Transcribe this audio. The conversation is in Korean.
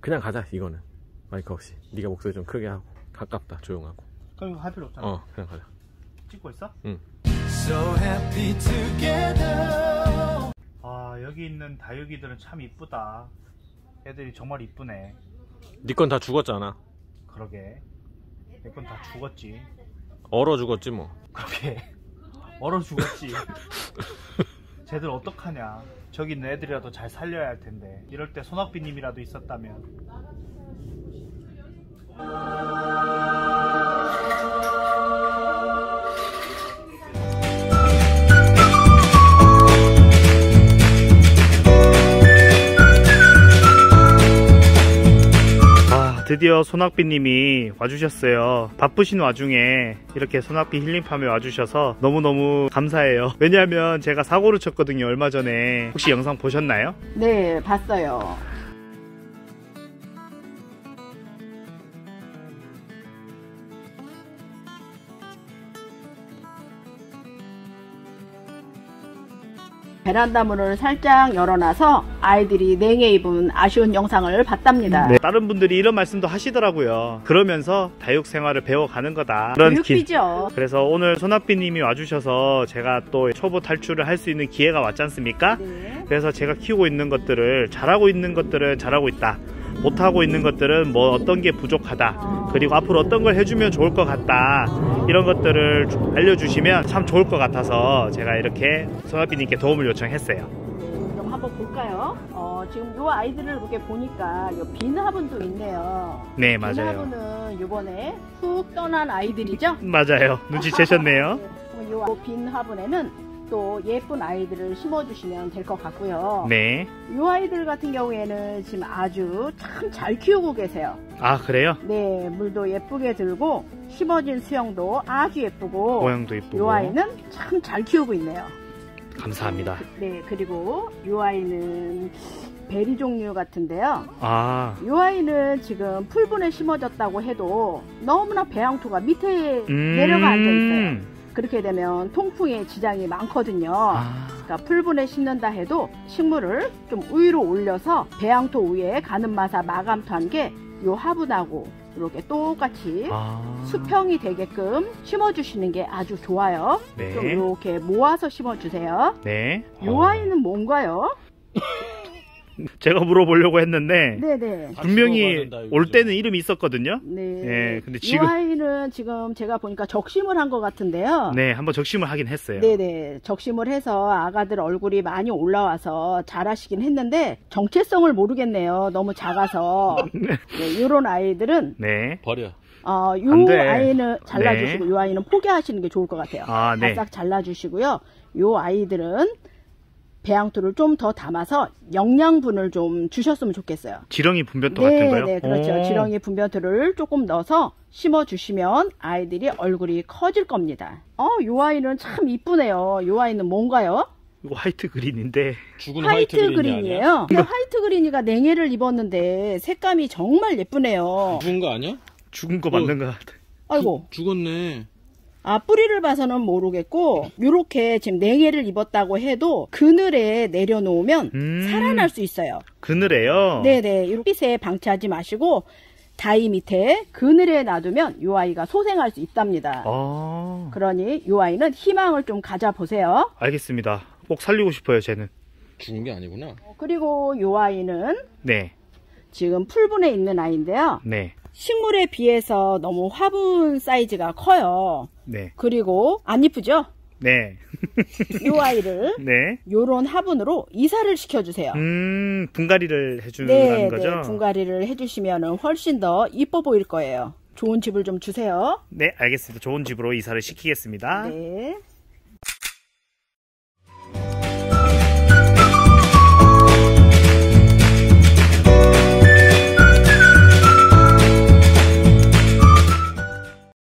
그냥 가자 이거는 마이크 없이 네가 목소리 좀 크게 하고 가깝다 조용하고 그럼 이거 할 필요 없잖아. 어 그냥 가자 찍고 있어? 응. So happy together. 아 여기 있는 다육이들은 참 이쁘다. 애들이 정말 이쁘네. 네 건 다 죽었잖아 그러게. 내 건 다 죽었지. 얼어 죽었지 뭐 그러게. 얼어 죽었지. 쟤들 어떡하냐. 저기 있는 애들이라도 잘 살려야 할 텐데. 이럴 때 손학비님이라도 있었다면. 드디어 손학비님이 와주셨어요. 바쁘신 와중에 이렇게 손학비 힐링팜에 와주셔서 너무너무 감사해요. 왜냐하면 제가 사고를 쳤거든요, 얼마 전에. 혹시 영상 보셨나요? 네, 봤어요. 베란다 문을 살짝 열어놔서 아이들이 냉해 입은 아쉬운 영상을 봤답니다. 네, 다른 분들이 이런 말씀도 하시더라고요. 그러면서 다육 생활을 배워가는 거다. 그런 기- 교육비죠. 그래서 오늘 손학비님이 와주셔서 제가 또 초보 탈출을 할 수 있는 기회가 왔지 않습니까? 네. 그래서 제가 키우고 있는 것들을 잘하고 있는 것들은 잘하고 있다. 못하고 있는 것들은 뭐 어떤 게 부족하다. 그리고 앞으로 어떤 걸 해주면 좋을 것 같다. 이런 것들을 알려주시면 참 좋을 것 같아서 제가 이렇게 손아비님께 도움을 요청했어요. 네, 그럼 한번 볼까요? 어, 지금 요 아이들을 이렇게 보니까 요 빈 화분도 있네요. 네, 빈 맞아요. 화분은 요번에 훅 떠난 아이들이죠? 맞아요. 눈치채셨네요. 네, 요빈 화분에는 또 예쁜 아이들을 심어주시면 될 것 같고요. 네. 이 아이들 같은 경우에는 지금 아주 참 잘 키우고 계세요. 아, 그래요? 네, 물도 예쁘게 들고 심어진 수영도 아주 예쁘고 모양도 이 이쁘고. 아이는 참 잘 키우고 있네요. 감사합니다. 네, 그리고 이 아이는 베리 종류 같은데요. 아, 이 아이는 지금 풀분에 심어졌다고 해도 너무나 배양토가 밑에 음. 내려가 앉아 있어요. 그렇게 되면 통풍에 지장이 많거든요. 아, 그러니까 풀분에 심는다 해도 식물을 좀 위로 올려서 배양토 위에 가는 마사 마감토 한 게 요 화분하고 이렇게 똑같이 아. 수평이 되게끔 심어주시는 게 아주 좋아요. 네. 좀 이렇게 모아서 심어주세요. 네. 요 아이는 뭔가요? 제가 물어보려고 했는데 네네. 분명히 올 때는 이름이 있었거든요. 네. 네, 근데 이 지금 아이는 지금 제가 보니까 적심을 한 것 같은데요. 네, 한번 적심을 하긴 했어요. 네네. 적심을 해서 아가들 얼굴이 많이 올라와서 잘하시긴 했는데 정체성을 모르겠네요. 너무 작아서. 네, 이런 아이들은 네. 버려 어, 안요 돼. 아이는 잘라주시고 네. 요 아이는 포기하시는 게 좋을 것 같아요. 아, 네. 바싹 잘라주시고요. 요 아이들은 배양토를 좀 더 담아서 영양분을 좀 주셨으면 좋겠어요. 지렁이 분변토 네, 같은 거요? 네, 그렇죠. 오. 지렁이 분변토를 조금 넣어서 심어주시면 아이들이 얼굴이 커질 겁니다. 어, 요 아이는 참 이쁘네요. 요 아이는 뭔가요? 이거 화이트 그린인데 죽은 화이트, 화이트, 그린이 그린이에요. 아니야? 근데 화이트 그린이가 냉해를 입었는데 색감이 정말 예쁘네요. 죽은 거 아니야? 죽은 거 뭐. 맞는 것 같아. 아이고, 죽었네 아 뿌리를 봐서는 모르겠고 요렇게 지금 냉해를 입었다고 해도 그늘에 내려놓으면 음. 살아날 수 있어요. 그늘에요. 네네. 이렇게 빛에 방치하지 마시고 다이 밑에 그늘에 놔두면 요 아이가 소생할 수 있답니다. 아, 그러니 요 아이는 희망을 좀 가져보세요. 알겠습니다. 꼭 살리고 싶어요, 쟤는. 죽은 게 아니구나 그리고 요 아이는 네, 지금 풀분에 있는 아이인데요. 네, 식물에 비해서 너무 화분 사이즈가 커요. 네, 그리고 안 이쁘죠? 네, 요 아이를 네. 요런 화분으로 이사를 시켜주세요. 음, 분갈이를 해주는 네, 거죠? 네, 분갈이를 해주시면 훨씬 더 이뻐 보일 거예요. 좋은 집을 좀 주세요. 네, 알겠습니다. 좋은 집으로 이사를 시키겠습니다. 네.